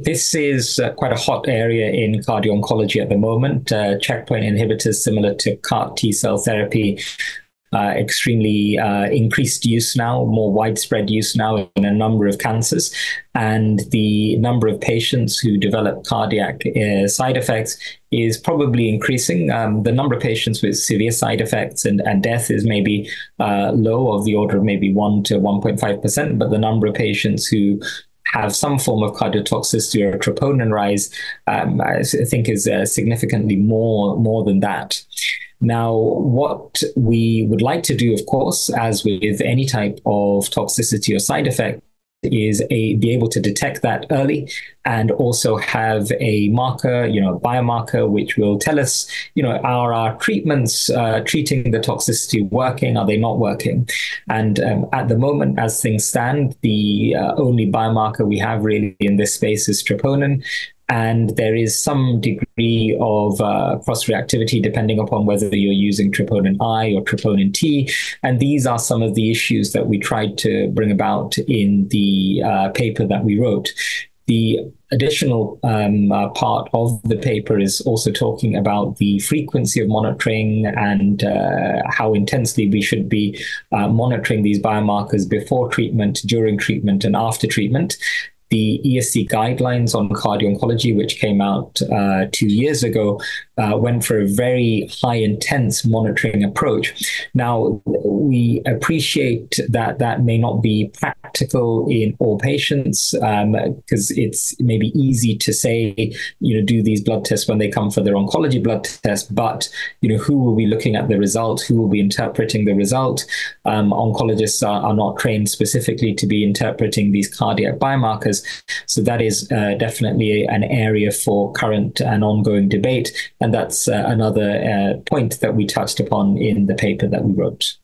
this is uh, quite a hot area in cardio oncology at the moment. Uh, checkpoint inhibitors, similar to CAR T cell therapy, uh, extremely uh, increased use now, more widespread use now in a number of cancers. And the number of patients who develop cardiac uh, side effects is probably increasing. Um, the number of patients with severe side effects and, and death is maybe uh, low, of the order of maybe 1 to 1.5%, but the number of patients who have some form of cardiotoxicity or troponin rise, um, I think is uh, significantly more more than that. Now, what we would like to do, of course, as with any type of toxicity or side effect, is a be able to detect that early and also have a marker you know a biomarker which will tell us you know are our treatments uh, treating the toxicity working? Are they not working? And um, at the moment as things stand the uh, only biomarker we have really in this space is troponin and there is some degree of uh, cross-reactivity depending upon whether you're using troponin I or troponin T. And these are some of the issues that we tried to bring about in the uh, paper that we wrote. The additional um, uh, part of the paper is also talking about the frequency of monitoring and uh, how intensely we should be uh, monitoring these biomarkers before treatment, during treatment, and after treatment the ESC guidelines on cardio-oncology, which came out uh, two years ago, uh, went for a very high intense monitoring approach. Now, we appreciate that that may not be practical in all patients because um, it's maybe easy to say, you know, do these blood tests when they come for their oncology blood test, but, you know, who will be looking at the result? Who will be interpreting the result? Um, oncologists are, are not trained specifically to be interpreting these cardiac biomarkers. So that is uh, definitely an area for current and ongoing debate. And that's uh, another uh, point that we touched upon in the paper that we wrote.